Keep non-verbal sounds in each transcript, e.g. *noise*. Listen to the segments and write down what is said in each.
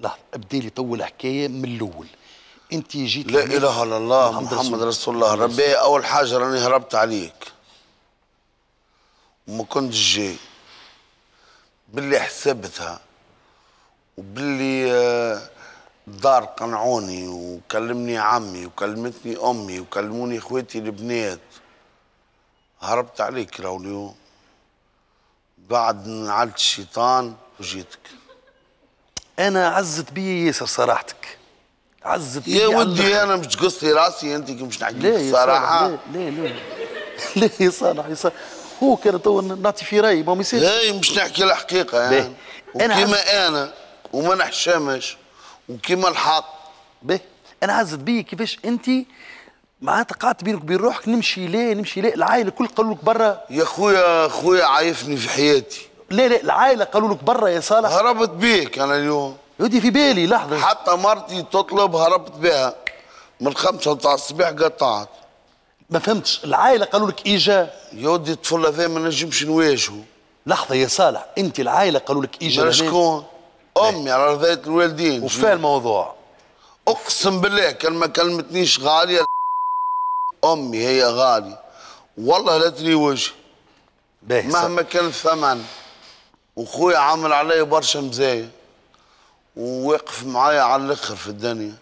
لحظه ابدي لي تو الحكاية من الأول. أنت جيت لا إله إلا الله محمد محمد رسول رسول الله. ربي أول حاجة راني هربت عليك. وما كنتش جاي. باللي حسبتها وباللي آه، الدار قنعوني وكلمني عمي وكلمتني أمي وكلموني إخواتي البنات. هربت عليك لو اليوم. بعد نعلت الشيطان وجيتك. أنا عزت بي ياسر صراحتك. عزت بي يا ودي. أنا مش قصتي راسي أنت مش نحكي الصراحه لا لا لا. *laughs* لا يا صالح يا صالح هو كان تو نعطي في رايي ما يصيرش. هاي مش نحكي الحقيقة باهي. يعني وكيما أنا وما نحشمش وكيما الحق. به. أنا عزت بي كيفاش أنت معناتها قعدت بينك وبين روحك نمشي لا نمشي لا العائلة الكل قالوا لك برا. يا خويا خويا عايفني في حياتي. لا لا العائلة قالوا لك برا يا صالح. هربت بيك أنا اليوم. يودي في بالي لحظة. حتى مرتي تطلب هربت بها من خمسة متاع الصباح قطعت. ما فهمتش. العائلة قالوا لك إيجا. يا ودي الطفل هذا ما نجمش نواجهه لحظة يا صالح. أنت العائلة قالوا لك إيجا. شكون؟ أمي على رضاية الوالدين. وفا الموضوع؟ أقسم بالله كان ما كلمتنيش غالية. أمي هي غاليه والله لا تري وجه باهي صالح. مهما كان الثمن. وخويا عامل علي برشا مزايا وواقف معايا على الأخر في الدنيا.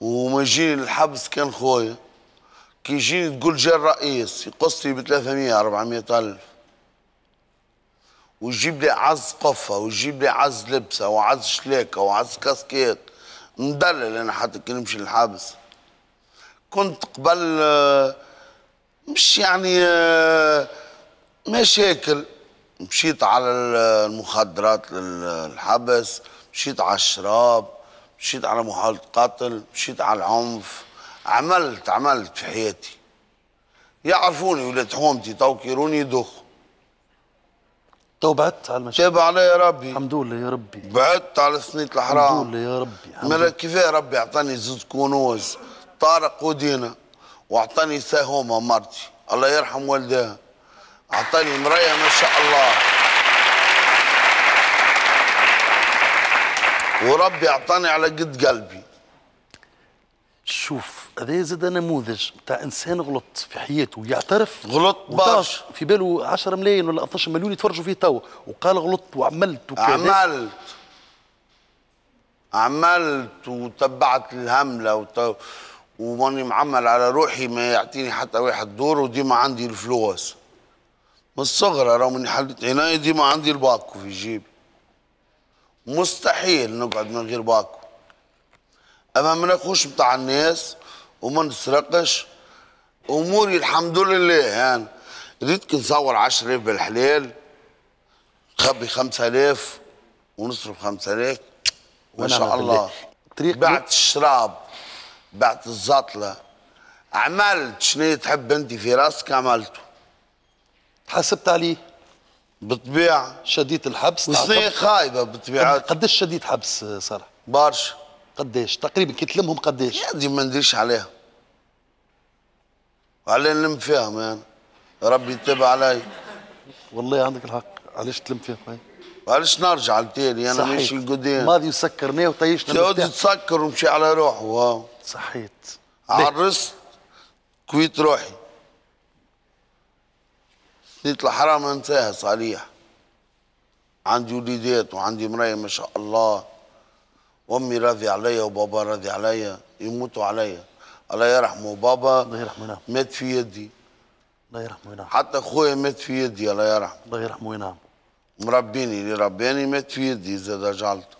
وما يجيني الحبس كان خويا. كي يجيني تقول جا الرئيس يقص لي ب 300 400 ألف. ويجيب لي عز قفة ويجيب لي عز لبسة وعز شلاكة وعز كاسكيت. مدلل أنا حتى كي نمشي للحبس. كنت قبل آه، مش يعني آه، مشاكل. مشيت على المخدرات للحبس مشيت على الشراب مشيت على محاولة قتل مشيت على العنف. عملت عملت في حياتي. يعرفوني ولاد حومتي تو كيروني يدخ تو بعدت على المشاكل؟ تاب علي يا ربي. الحمد لله يا ربي. بعدت على سنية الحمد الحرام لله يا ربي الحمد مالا. كيفاه ربي؟ أعطاني زوز كنوز طارق ودينا وأعطاني ساهومة مرتي. الله يرحم والديها. أعطاني مراية ما شاء الله. وربي أعطاني على قد قلبي. شوف هذا زاد نموذج بتاع إنسان غلط في حياته ويعترف غلط برشا. في باله 10 ملايين ولا 12 مليون يتفرجوا فيه تو وقال غلطت وعملت وكذا. عملت. عملت وتبعت الهملة وت... وماني معمل على روحي ما يعطيني حتى واحد دور وديما عندي الفلوس. من الصغر رغم إني حلت عناية ديما عندي الباكو في جيبي. مستحيل نقعد من غير باكو. أما ما ناخوش بتاع الناس وما نسرقش أموري الحمد لله يعني ريت نصور 10000 بالحلال خبي 5000 ونصرف 5000 ما شاء. الله. طريق- بعت الشراب بعت الزطلة. عملت شنو تحب أنت في راسك عملته. حاسبت عليه؟ بالطبيعة شديت الحبس تعاقبت. خايبة بالطبيعة قديش شديت حبس صالح برشا. قديش؟ تقريبا كي تلمهم قديش؟ يا دي ما نديرش عليها. وعليه نلم فيهم يعني ربي يتبع علي. والله عندك الحق. علاش تلم فيهم هاي معلش نرجع لتالي أنا ماشي لقدام ماضي وسكرناه وطيشنا المفتاح. تسكر ومشي على روحه. واو. صحيت. عرست كويت روحي. سنية الحرام انساها صالح عندي وليدات وعندي مراية ما شاء الله. وأمي راضية عليا وبابا راضي عليا يموتوا عليا. الله يرحمه. بابا الله يرحمه مات في يدي. الله يرحمه وينام. حتى أخويا مات في يدي. الله يرحمه. الله يرحمه وينام. مربيني اللي رباني مات في يدي زاد جعلته